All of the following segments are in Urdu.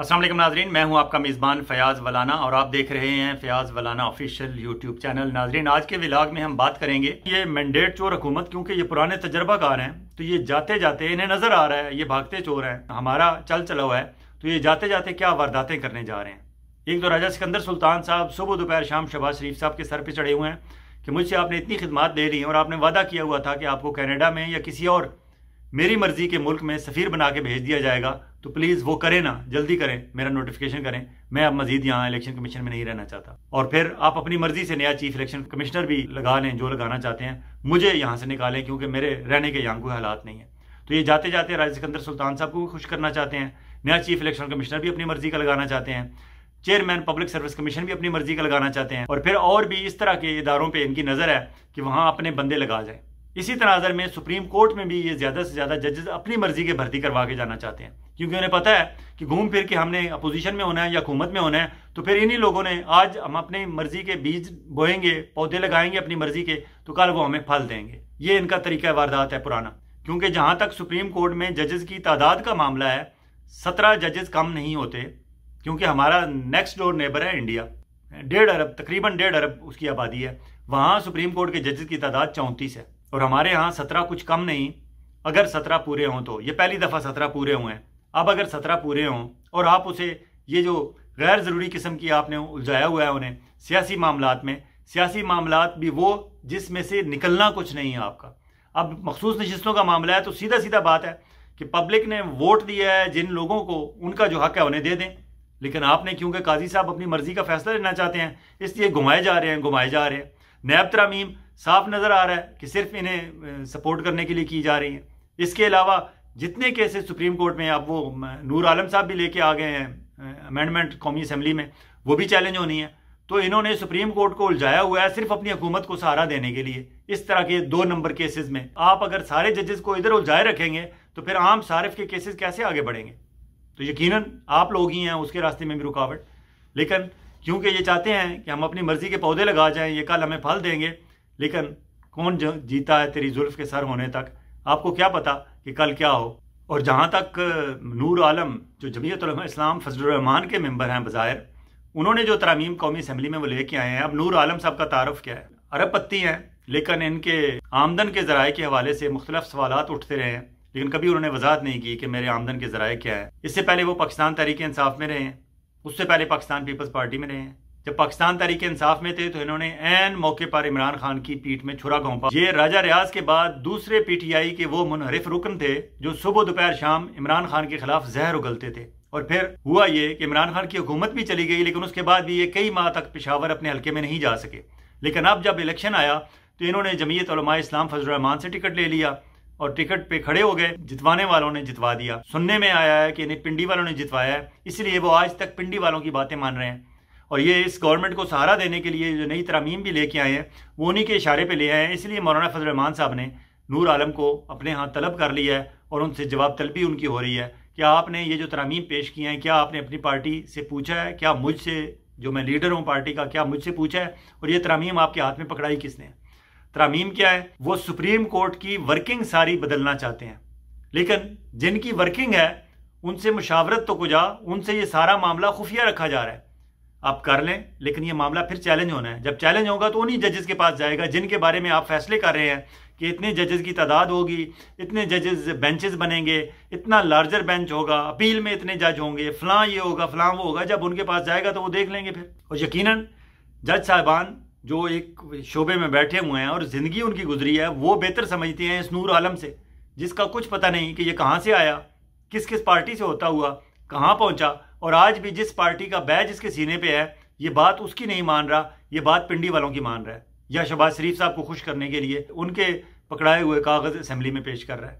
السلام علیکم ناظرین، میں ہوں آپ کا میزبان فیاض ولانا اور آپ دیکھ رہے ہیں فیاض ولانا آفیشیل یوٹیوب چینل ناظرین، آج کے ولاگ میں ہم بات کریں گے یہ مینڈیٹ چور حکومت کیونکہ یہ پرانے تجربہ کار ہیں، تو یہ جاتے جاتے انہیں نظر آ رہا ہے، یہ بھاگتے چور ہیں، ہمارا چل چلا ہوا ہے، تو یہ جاتے جاتے کیا وارداتیں کرنے جا رہے ہیں؟ ایک تو راجہ سکندر سلطان صاحب صبح دوپہر شام شہباز شریف صاحب کے سر پہ چڑھے ہوئے ہیں کہ مجھ سے آپ نے اتنی خدمات دے لی ہیں اور آپ نے وعدہ کیا ہوا تھا کہ آپ کو کینیڈا میں یا کسی اور میری مرضی کے ملک میں سفیر بنا کے بھیج دیا جائے گا، تو پلیز وہ کریں نا، جلدی کریں، میرا نوٹیفیکیشن کریں۔ میں اب مزید یہاں الیکشن کمیشن میں نہیں رہنا چاہتا۔ اور پھر آپ اپنی مرضی سے نیا چیف الیکشن کمشنر بھی لگا لیں، جو لگانا چاہتے ہیں۔ مجھے یہاں سے نکالیں، کیونکہ میرے رہنے کے یہاں کوئی حالات نہیں ہیں۔ تو یہ جاتے جاتے راج سکندر سلطان صاحب کو بھی خوش کرنا چاہتے ہیں۔ نیا چیف الیکشن کمشنر بھی اپنی مرضی کا لگانا چاہتے ہیں۔ چیئرمین پبلک سروس کمیشن بھی اپنی مرضی کا لگانا چاہتے ہیں۔ اور پھر اور بھی اس طرح کے اداروں پہ ان کی نظر ہے کہ وہاں اپنے بندے لگا جائیں۔ اسی تناظر میں سپریم کورٹ میں بھی یہ زیادہ سے زیادہ ججز اپنی مرضی کے بھرتی کروا کے جانا چاہتے ہیں۔ کیونکہ انہیں پتا ہے کہ گھوم پھر کے ہم نے اپوزیشن میں ہونا ہے یا حکومت میں ہونا ہے، تو پھر انہی لوگوں نے آج ہم اپنی مرضی کے بیج بوئیں گے، پودے لگائیں گے اپنی مرضی کے، تو کل وہ ہمیں پھل دیں گے۔ یہ ان کا طریقہ واردات ہے پرانا۔ کیونکہ جہاں تک سپریم کورٹ میں ججز کی تعداد کا معاملہ ہے، سترہ ججز کم نہیں ہوتے، کیونکہ ہمارا نیکسٹ ڈور نیبر ہے انڈیا ڈیڑھ ارب، تقریباً ڈیڑھ ارب اس کی آبادی ہے۔ وہاں سپریم کورٹ کے ججز کی تعداد چونتیس ہے۔ اور ہمارے ہاں سترہ کچھ کم نہیں۔ اگر سترہ پورے ہوں تو، یہ پہلی دفعہ سترہ پورے ہوئے ہیں۔ اب اگر سترہ پورے ہوں اور آپ اسے، یہ جو غیر ضروری قسم کی آپ نے الجھایا ہوا ہے انہیں سیاسی معاملات میں، سیاسی معاملات بھی وہ جس میں سے نکلنا کچھ نہیں ہے آپ کا۔ اب مخصوص نشستوں کا معاملہ ہے تو سیدھا سیدھا بات ہے کہ پبلک نے ووٹ دیا ہے جن لوگوں کو ان کا جو حق ہے انہیں دے دیں۔ لیکن آپ نے کیونکہ قاضی صاحب اپنی مرضی کا فیصلہ لینا چاہتے ہیں، اس لیے گھمائے جا رہے ہیں، گھمائے جا رہے ہیں۔ نیب ترامیم صاف نظر آ رہا ہے کہ صرف انہیں سپورٹ کرنے کے لیے کی جا رہی ہیں۔ اس کے علاوہ جتنے کیسز سپریم کورٹ میں اب وہ نور عالم صاحب بھی لے کے آ گئے ہیں امینڈمنٹ قومی اسمبلی میں، وہ بھی چیلنج ہونی ہے تو انہوں نے سپریم کورٹ کو الجھایا ہوا ہے صرف اپنی حکومت کو سہارا دینے کے لیے۔ اس طرح کے دو نمبر کیسز میں۔ آپ اگر سارے ججز کو ادھر الجھائے رکھیں گے، تو پھر عام صارف کے کیسز کیسے آگے بڑھیں گے؟ تو یقیناً آپ لوگ ہی ہیں، اس کے راستے میں بھی رکاوٹ۔ لیکن کیونکہ یہ چاہتے ہیں کہ ہم اپنی مرضی کے پودے لگا جائیں، یہ کل ہمیں پھل دیں گے۔ لیکن کون جیتا ہے تیری زلف کے سر ہونے تک؟ آپ کو کیا پتا کہ کل کیا ہو؟ اور جہاں تک نور عالم جو جمعیت علماء اسلام فضل الرحمان کے ممبر ہیں بظاہر، انہوں نے جو ترامیم قومی اسمبلی میں وہ لے کے آئے ہیں۔ اب نور عالم صاحب کا تعارف کیا ہے۔ ارب پتی ہیں، لیکن ان کے آمدن کے ذرائع کے حوالے سے مختلف سوالات اٹھتے رہے ہیں، لیکن کبھی انہوں نے وضاحت نہیں کی کہ میرے آمدن کے ذرائع کیا ہے اس سے پہلے وہ پاکستان تحریک انصاف میں رہے ہیں۔ اس سے پہلے پاکستان پیپلز پارٹی میں رہے ہیں۔ جب پاکستان تحریک انصاف میں تھے تو انہوں نے این موقع پر عمران خان کی پیٹ میں چھرا گھونپا۔ یہ راجہ ریاض کے بعد دوسرے پی ٹی آئی کے وہ منحرف رکن تھے جو صبح دوپہر شام عمران خان کے خلاف زہر اگلتے تھے۔ اور پھر ہوا یہ کہ عمران خان کی حکومت بھی چلی گئی لیکن اس کے بعد بھی یہ کئی ماہ تک پشاور اپنے حلقے میں نہیں جا سکے۔ لیکن اب جب الیکشن آیا تو انہوں نے جمعیت علماء اسلام فضل الرحمان سے ٹکٹ لے لیا۔ اور ٹکٹ پہ کھڑے ہو گئے، جتوانے والوں نے جتوا دیا۔ سننے میں آیا ہے کہ انہیں پنڈی والوں نے جتوایا ہے، اس لیے وہ آج تک پنڈی والوں کی باتیں مان رہے ہیں۔ اور یہ اس گورنمنٹ کو سہارا دینے کے لیے جو نئی ترامیم بھی لے کے آئے ہیں، وہ انہی کے اشارے پہ لے آئے ہیں۔ اس لیے مولانا فضل الرحمان صاحب نے نور عالم کو اپنے ہاں طلب کر لیا ہے اور ان سے جواب طلبی ان کی ہو رہی ہے۔ کیا آپ نے یہ جو ترامیم پیش کی ہیں، کیا آپ نے اپنی پارٹی سے پوچھا ہے؟ کیا مجھ سے جو میں لیڈر ہوں پارٹی کا، کیا مجھ سے پوچھا ہے؟ اور یہ ترامیم آپ کے ہاتھ میں پکڑائی کس نے؟ ترامیم کیا ہے؟ وہ سپریم کورٹ کی ورکنگ ساری بدلنا چاہتے ہیں۔ لیکن جن کی ورکنگ ہے، ان سے مشاورت تو کجا، ان سے یہ سارا معاملہ خفیہ رکھا جا رہا ہے۔ آپ کر لیں، لیکن یہ معاملہ پھر چیلنج ہونا ہے۔ جب چیلنج ہوگا تو انہی ججز کے پاس جائے گا جن کے بارے میں آپ فیصلے کر رہے ہیں کہ اتنے ججز کی تعداد ہوگی، اتنے ججز بینچز بنیں گے، اتنا لارجر بینچ ہوگا، اپیل میں اتنے جج ہوں گے، فلاں یہ ہوگا، فلاں وہ ہوگا۔ جب ان کے پاس جائے گا تو وہ دیکھ لیں گے پھر۔ اور یقیناً جج صاحبان جو ایک شعبے میں بیٹھے ہوئے ہیں اور زندگی ان کی گزری ہے، وہ بہتر سمجھتے ہیں اس نور عالم سے، جس کا کچھ پتہ نہیں کہ یہ کہاں سے آیا، کس کس پارٹی سے ہوتا ہوا، کہاں پہنچا اور آج بھی جس پارٹی کا بیج اس کے سینے پہ ہے، یہ بات اس کی نہیں مان رہا، یہ بات پنڈی والوں کی مان رہا ہے۔ یا شہباز شریف صاحب کو خوش کرنے کے لیے ان کے پکڑائے ہوئے کاغذ اسمبلی میں پیش کر رہا ہے۔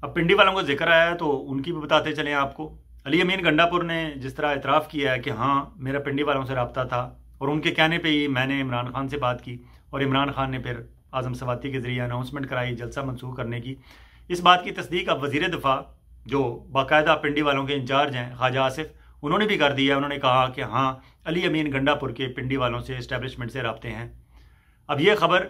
اب پنڈی والوں کو ذکر آیا ہے تو ان کی بھی بتاتے چلیں آپ کو۔ علی امین گنڈا پور نے جس طرح اعتراف کیا ہے کہ ہاں میرا پنڈی والوں سے رابطہ تھا اور ان کے کہنے پہ ہی میں نے عمران خان سے بات کی اور عمران خان نے پھر اعظم سواتی کے ذریعے اناؤنسمنٹ کرائی، جلسہ منسوخ کرنے کی۔ اس بات کی تصدیق اب وزیر دفاع، جو باقاعدہ پنڈی والوں کے انچارج ہیں، خواجہ آصف، انہوں نے بھی کر دیا انہوں نے کہا کہ ہاں علی امین گنڈا پور کے پنڈی والوں سے اسٹیبلشمنٹ سے رابطے ہیں۔ اب یہ خبر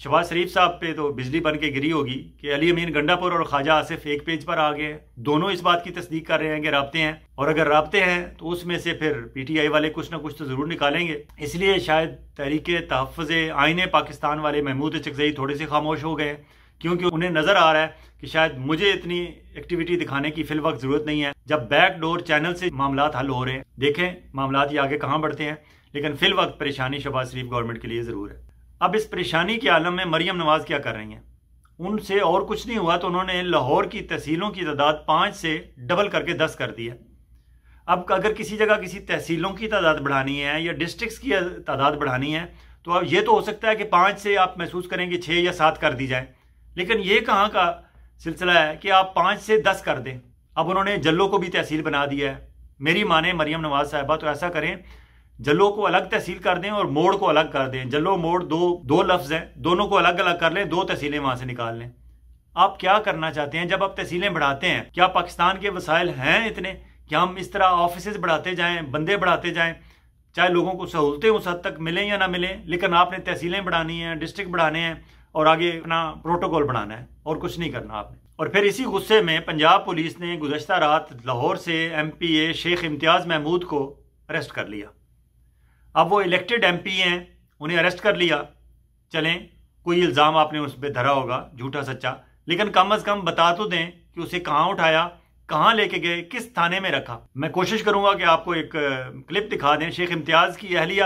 شہباز شریف صاحب پہ تو بجلی بن کے گری ہوگی کہ علی امین گنڈا پور اور خواجہ آصف ایک پیج پر آ گئے دونوں اس بات کی تصدیق کر رہے ہیں کہ رابطے ہیں اور اگر رابطے ہیں تو اس میں سے پھر پی ٹی آئی والے کچھ نہ کچھ تو ضرور نکالیں گے۔ اس لیے شاید تحریک تحفظ آئین پاکستان والے محمود چکزئی تھوڑے سے خاموش ہو گئے کیونکہ انہیں نظر آ رہا ہے کہ شاید مجھے اتنی ایکٹیویٹی دکھانے کی فی الوقت ضرورت نہیں ہے۔ جب بیک ڈور چینل سے معاملات حل ہو رہے ہیں، دیکھیں معاملات یہ آگے کہاں بڑھتے ہیں، لیکن فی الوقت پریشانی شہباز شریف گورنمنٹ کے لیے ضرور ہے۔ اب اس پریشانی کے عالم میں مریم نواز کیا کر رہی ہیں؟ ان سے اور کچھ نہیں ہوا تو انہوں نے لاہور کی تحصیلوں کی تعداد پانچ سے ڈبل کر کے دس کر دی ہے۔ اب اگر کسی جگہ کسی تحصیلوں کی تعداد بڑھانی ہے یا ڈسٹرکس کی تعداد بڑھانی ہے تو اب یہ تو ہو سکتا ہے کہ پانچ سے آپ محسوس کریں گے چھ یا سات کر دی جائے لیکن یہ کہاں کا سلسلہ ہے کہ آپ پانچ سے دس کر دیں۔ اب انہوں نے جلو کو بھی تحصیل بنا دیا ہے۔ میری مانے مریم نواز صاحبہ تو ایسا کریں جلو کو الگ تحصیل کر دیں اور موڑ کو الگ کر دیں۔ جلو موڑ، دو دو لفظ ہیں۔ دونوں کو الگ الگ کر لیں، دو تحصیلیں وہاں سے نکال لیں۔ آپ کیا کرنا چاہتے ہیں؟ جب آپ تحصیلیں بڑھاتے ہیں، کیا پاکستان کے وسائل ہیں اتنے؟ کہ ہم اس طرح آفیسز بڑھاتے جائیں، بندے بڑھاتے جائیں؟ چاہے لوگوں کو سہولتیں اس حد تک ملیں یا نہ ملیں، لیکن آپ نے تحصیلیں بڑھانی ہیں ڈسٹرکٹ بڑھانے ہیں اور آگے اپنا پروٹوکول بڑھانا ہے اور کچھ نہیں کرنا آپ نے۔ اور پھر اسی غصے میں پنجاب پولیس نے گزشتہ رات لاہور سے ایم پی اے شیخ امتیاز محمود کو اریسٹ کر لیا۔ اب وہ الیکٹڈ ایم پی ہیں، انہیں اریسٹ کر لیا۔ چلیں، کوئی الزام آپ نے اس پہ دھرا ہوگا، جھوٹا سچا۔ لیکن کم از کم بتا تو دیں کہ اسے کہاں اٹھایا، کہاں لے کے گئے، کس تھانے میں رکھا۔ میں کوشش کروں گا کہ آپ کو ایک کلپ دکھا دیں۔ شیخ امتیاز کی اہلیہ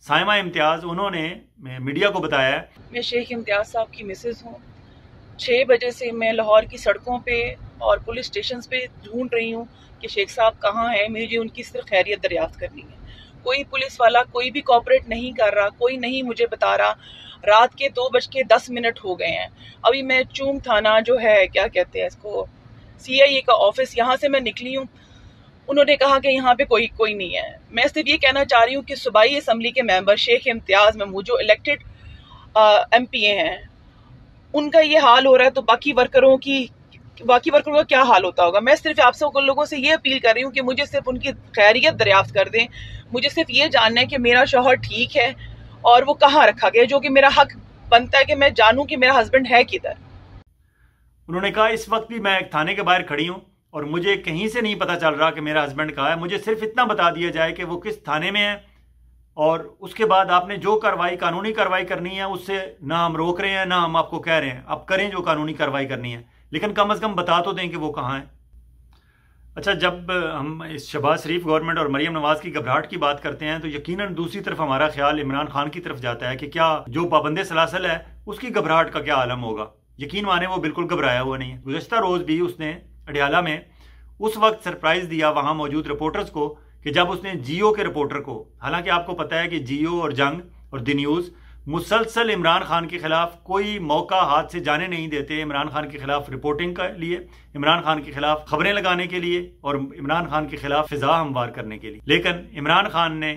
سائمہ امتیاز، انہوں نے میڈیا کو بتایا ہے۔ میں شیخ امتیاز صاحب کی مسز ہوں۔ چھ بجے سے میں لاہور کی سڑکوں پہ اور پولیس اسٹیشن پہ ڈھونڈ رہی ہوں کہ شیخ صاحب کہاں ہیں، مجھے ان کی صرف خیریت دریافت کرنی ہے۔ کوئی پولیس والا کوئی بھی کوپریٹ نہیں کر رہا، کوئی نہیں مجھے بتا رہا۔ رات کے دو بج کے دس منٹ ہو گئے ہیں۔ ابھی میں چونگ تھانہ جو ہے، کیا کہتے ہیں اس کو سی آئی اے کا آفس یہاں سے میں نکلی ہوں۔ انہوں نے کہا کہ یہاں پہ کوئی کوئی نہیں ہے۔ میں صرف یہ کہنا چاہ رہی ہوں کہ صوبائی اسمبلی کے ممبر شیخ امتیاز میں جو الیکٹڈ ایم پی اے ہیں، ان کا یہ حال ہو رہا ہے تو باقی ورکروں کی باقی ورکروں کا کیا حال ہوتا ہوگا؟ میں صرف آپ سب لوگوں سے یہ اپیل کر رہی ہوں کہ مجھے صرف ان کی خیریت دریافت کر دیں۔ مجھے صرف یہ جاننا ہے کہ میرا شوہر ٹھیک ہے اور وہ کہاں رکھا گیا جو کہ میرا حق بنتا ہے کہ میں جانوں کہ میرا ہسبینڈ ہے کدھر۔ انہوں نے کہا، اس وقت بھی میں ایک تھانے کے باہر کھڑی ہوں اور مجھے کہیں سے نہیں پتا چل رہا کہ میرا ہسبینڈ کہا ہے۔ مجھے صرف اتنا بتا دیا جائے کہ وہ کس تھانے میں ہے اور اس کے بعد آپ نے جو کاروائی، قانونی کاروائی کرنی ہے، اس سے نہ ہم روک رہے ہیں، نہ ہم آپ کو کہہ رہے ہیں۔ آپ کریں جو قانونی کاروائی کرنی ہے۔ لیکن کم از کم بتا تو دیں کہ وہ کہاں ہے اچھا جب ہم اس شہباز شریف گورنمنٹ اور مریم نواز کی گھبراہٹ کی بات کرتے ہیں، تو یقیناً دوسری طرف ہمارا خیال عمران خان کی طرف جاتا ہے کہ کیا جو پابند سلاسل ہے، اس کی گھبراہٹ کا کیا عالم ہوگا۔ یقین مانے وہ بالکل گھبرایا ہوا نہیں ہے۔ گزشتہ روز بھی اس نے اڈیالہ میں اس وقت سرپرائز دیا، وہاں موجود رپورٹرز کو، کہ جب اس نے جیو کے رپورٹر کو، حالانکہ آپ کو پتا ہے کہ جیو اور جنگ اور دی نیوز مسلسل عمران خان کے خلاف کوئی موقع ہاتھ سے جانے نہیں دیتے، عمران خان کے خلاف رپورٹنگ کے لیے، عمران خان کے خلاف خبریں لگانے کے لیے اور عمران خان کے خلاف فضا ہموار کرنے کے لیے۔ لیکن عمران خان نے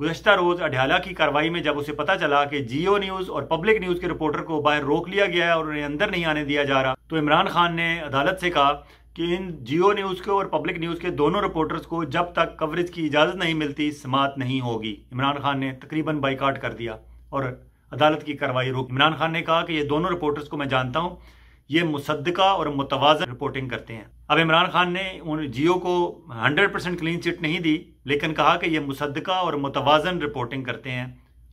گزشتہ روز اڈیالہ کی کاروائی میں جب اسے پتا چلا کہ جیو نیوز اور پبلک نیوز کے رپورٹر کو باہر روک لیا گیا ہے اور انہیں اندر نہیں آنے دیا جا رہا، تو عمران خان نے عدالت سے کہا کہ ان جیو نیوز کے اور پبلک نیوز کے دونوں رپورٹرز کو جب تک کوریج کی اجازت نہیں ملتی، سماعت نہیں ہوگی۔ عمران خان نے تقریباً بائیکاٹ کر دیا۔ اور عدالت کی کاروائی روک۔ عمران خان نے کہا کہ یہ دونوں رپورٹرز کو میں جانتا ہوں، یہ مصدقہ اور متوازن رپورٹنگ کرتے ہیں۔ اب عمران خان نے ان جیو کو ہنڈریڈ پرسینٹ کلین چٹ نہیں دی، لیکن کہا کہ یہ مصدقہ اور متوازن رپورٹنگ کرتے ہیں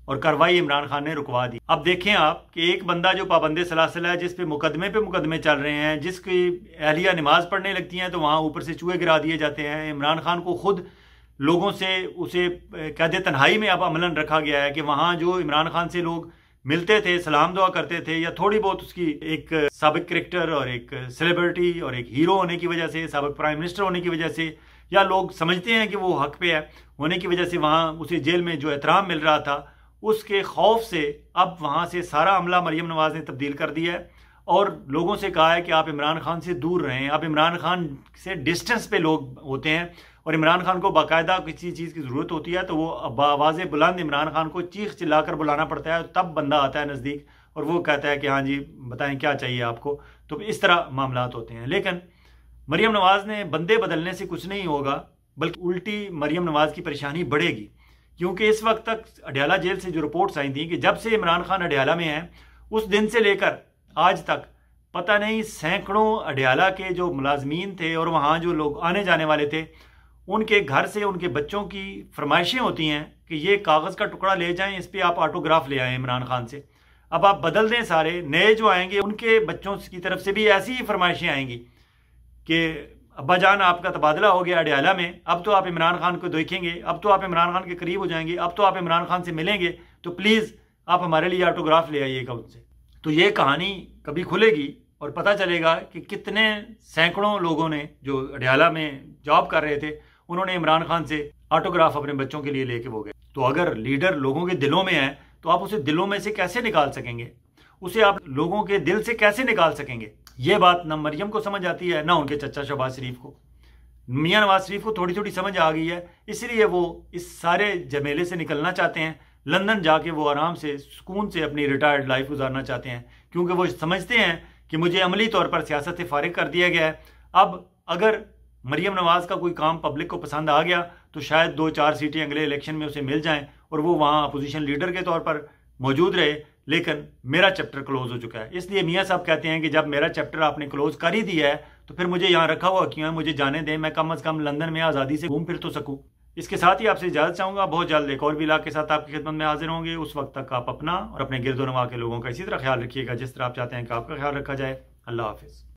اور کاروائی عمران خان نے رکوا دی۔ اب دیکھیں آپ کہ ایک بندہ جو پابند سلاسل ہے، جس پہ مقدمے پہ مقدمے چل رہے ہیں، جس کی اہلیہ نماز پڑھنے لگتی ہیں، تو وہاں اوپر سے چوہے گرا دیے جاتے ہیں۔ عمران خان کو خود لوگوں سے اسے قید تنہائی میں اب عملاً رکھا گیا ہے کہ وہاں جو عمران خان سے لوگ ملتے تھے، سلام دعا کرتے تھے، یا تھوڑی بہت اس کی ایک سابق کرکٹر اور ایک سیلیبریٹی اور ایک ہیرو ہونے کی وجہ سے، سابق پرائم منسٹر ہونے کی وجہ سے، یا لوگ سمجھتے ہیں کہ وہ حق پہ ہے، ہونے کی وجہ سے وہاں اسے جیل میں جو احترام مل رہا تھا، اس کے خوف سے اب وہاں سے سارا عملہ مریم نواز نے تبدیل کر دیا ہے۔ اور لوگوں سے کہا ہے کہ آپ عمران خان سے دور رہیں، آپ عمران خان سے ڈسٹنس پہ لوگ ہوتے ہیں۔ اور عمران خان کو باقاعدہ کسی چیز کی ضرورت ہوتی ہے تو وہ آواز بلند عمران خان کو چیخ چلا کر بلانا پڑتا ہے تب بندہ آتا ہے نزدیک اور وہ کہتا ہے کہ ہاں جی بتائیں کیا چاہیے آپ کو؟ تو اس طرح معاملات ہوتے ہیں۔ لیکن مریم نواز نے بندے بدلنے سے کچھ نہیں ہوگا، بلکہ الٹی مریم نواز کی پریشانی بڑھے گی۔ کیونکہ اس وقت تک اڈیالہ جیل سے جو رپورٹس آئی تھیں کہ جب سے عمران خان اڈیالہ میں ہیں، اس دن سے لے کر آج تک پتہ نہیں سینکڑوں اڈیالہ کے جو ملازمین تھے اور وہاں جو لوگ آنے جانے والے تھے ان کے گھر سے ان کے بچوں کی فرمائشیں ہوتی ہیں کہ یہ کاغذ کا ٹکڑا لے جائیں، اس پہ آپ آٹوگراف لے آئیں عمران خان سے۔ اب آپ بدل دیں سارے، نئے جو آئیں گے، ان کے بچوں کی طرف سے بھی ایسی ہی فرمائشیں آئیں گی کہ ابا جان، آپ کا تبادلہ ہو گیا اڈیالہ میں، اب تو آپ عمران خان کو دیکھیں گے، اب تو آپ عمران خان کے قریب ہو جائیں گے، اب تو آپ عمران خان سے ملیں گے، تو پلیز آپ ہمارے لیے آٹوگراف لے آئیے گا ان سے۔ تو یہ کہانی کبھی کھلے گی اور پتہ چلے گا کہ کتنے سینکڑوں لوگوں نے جو اڈیالہ میں جاب کر رہے تھے انہوں نے عمران خان سے آٹوگراف اپنے بچوں کے لیے لے کے وہ گئے۔ تو اگر لیڈر لوگوں کے دلوں میں ہے، تو آپ اسے دلوں میں سے کیسے نکال سکیں گے؟ اسے آپ لوگوں کے دل سے کیسے نکال سکیں گے؟ یہ بات نہ مریم کو سمجھ آتی ہے، نہ ان کے چچا شہباز شریف کو۔ میاں نواز شریف کو تھوڑی تھوڑی سمجھ آ گئی ہے، اس لیے وہ اس سارے جمیلے سے نکلنا چاہتے ہیں۔ لندن جا کے وہ آرام سے، سکون سے اپنی ریٹائرڈ لائف گزارنا چاہتے ہیں، کیونکہ وہ سمجھتے ہیں کہ مجھے عملی طور پر سیاست سے فارغ کر دیا گیا ہے۔ اب اگر مریم نواز کا کوئی کام پبلک کو پسند آ گیا تو شاید دو چار سیٹیں اگلے الیکشن میں اسے مل جائیں اور وہ وہاں اپوزیشن لیڈر کے طور پر موجود رہے، لیکن میرا چیپٹر کلوز ہو چکا ہے۔ اس لیے میاں صاحب کہتے ہیں کہ جب میرا چیپٹر آپ نے کلوز کر ہی دیا ہے، تو پھر مجھے یہاں رکھا ہوا کیوں ہے؟ مجھے جانے دیں، میں کم از کم لندن میں آزادی سے گھوم پھر تو سکوں۔ اس کے ساتھ ہی آپ سے اجازت چاہوں گا، بہت جلد ایک اور بھی علاقے کے ساتھ آپ کی خدمت میں حاضر ہوں گے۔ اس وقت تک آپ اپنا اور اپنے گرد و نما کے لوگوں کا اسی طرح خیال رکھیے گا، جس طرح آپ چاہتے ہیں کہ آپ کا خیال رکھا جائے۔ اللہ حافظ۔